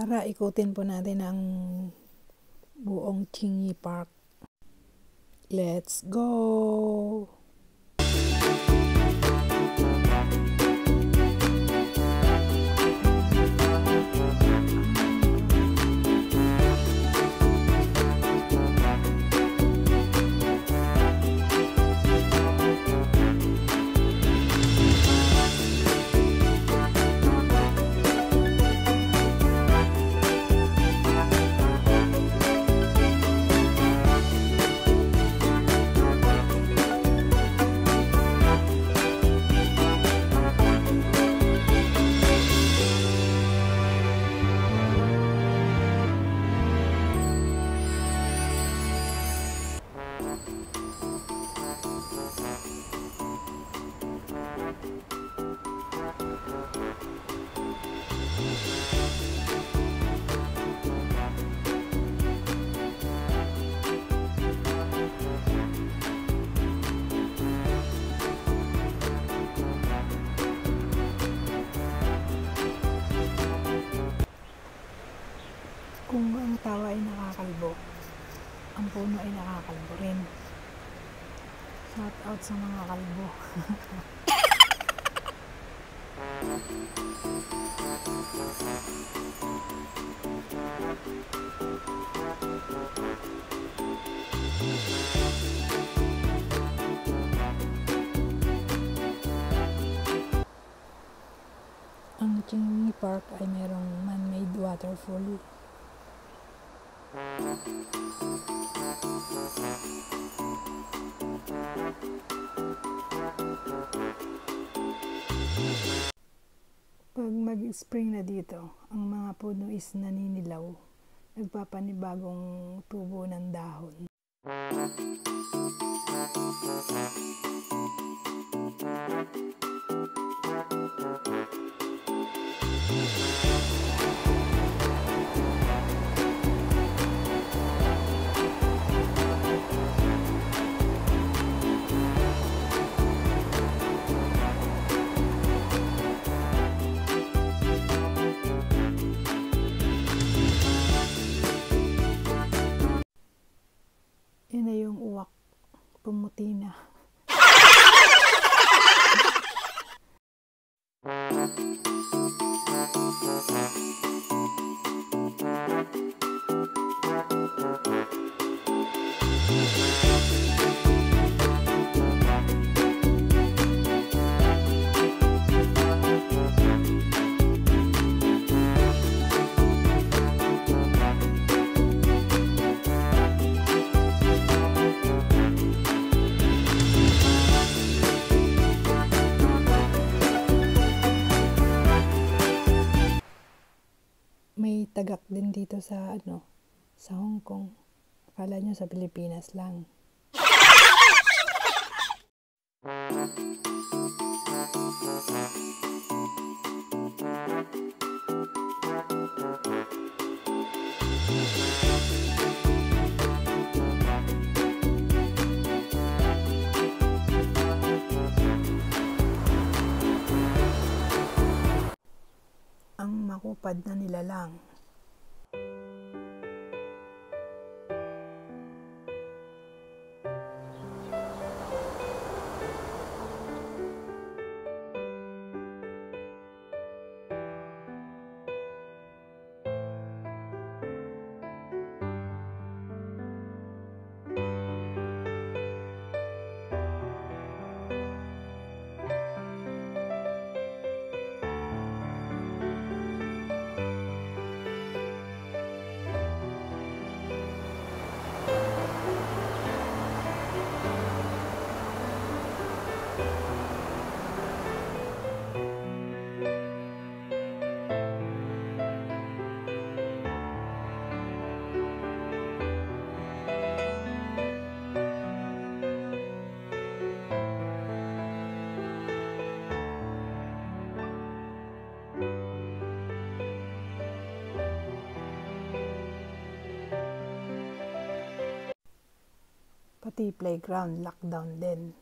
Tara, ikutin po natin ang buong Chingy Park. Let's go! Shout out sa mga kalbo. Ang Chingy Park ay mayroong man-made waterfall Pag mag-spring na dito, ang mga puno is naninilaw. Nagpapanibagong tubo ng dahon. Yun na yung uwak. Pumuti na. May tagak din dito sa ano, sa Hong Kong. Akala nyo sa Pilipinas lang. Ang makupad na nilalang. Pati playground lockdown din.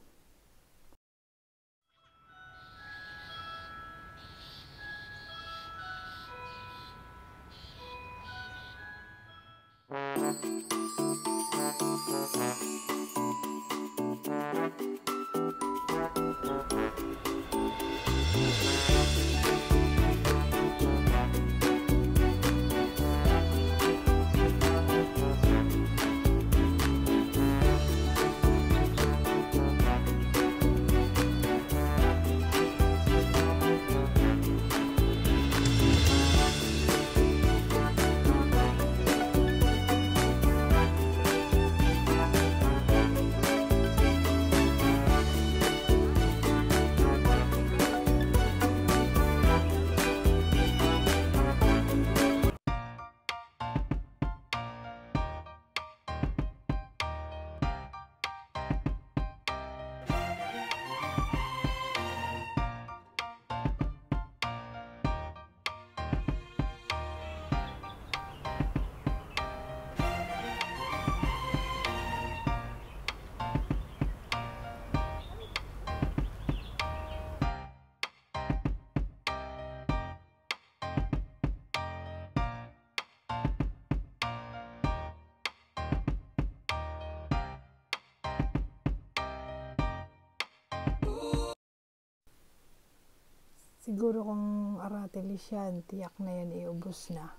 Siguro kung aratili siya, tiyak na yan iubos na.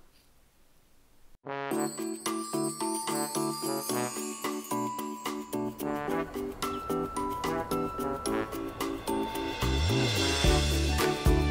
Thank you.